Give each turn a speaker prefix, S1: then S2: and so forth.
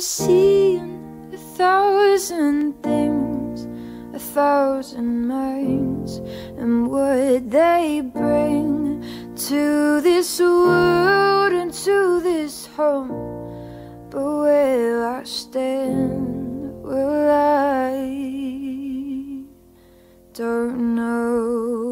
S1: seeing a thousand things, a thousand minds, and what they bring to this world and to this home. But will I stand? Will I? Don't know.